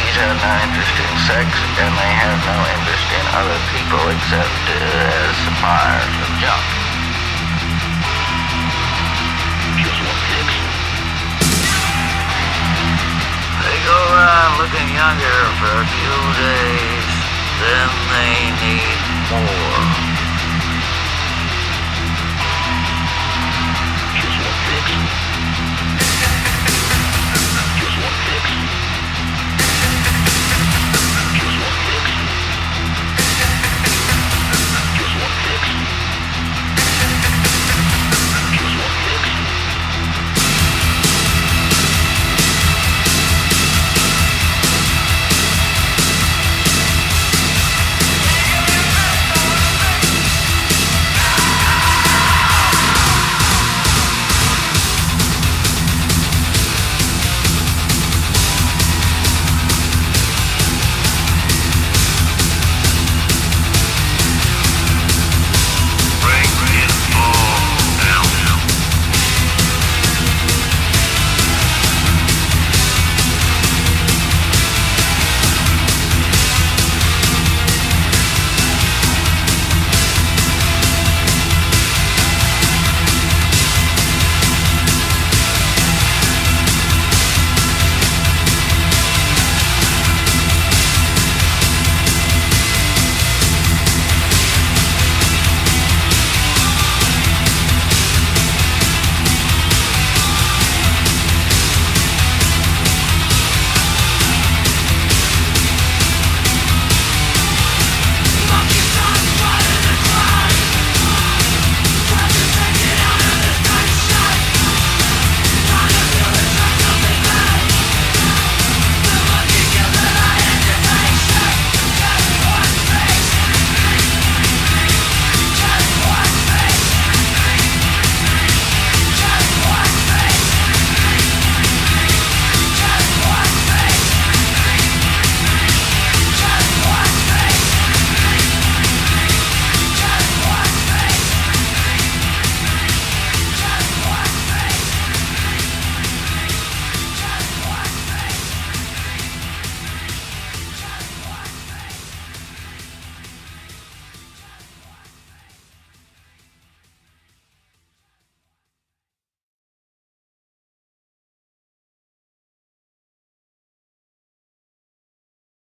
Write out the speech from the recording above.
These junkies have no interest in sex, and they have no interest in other people except uh, as suppliers of junk. Just one fix. They go around looking younger for a few days, then they need more.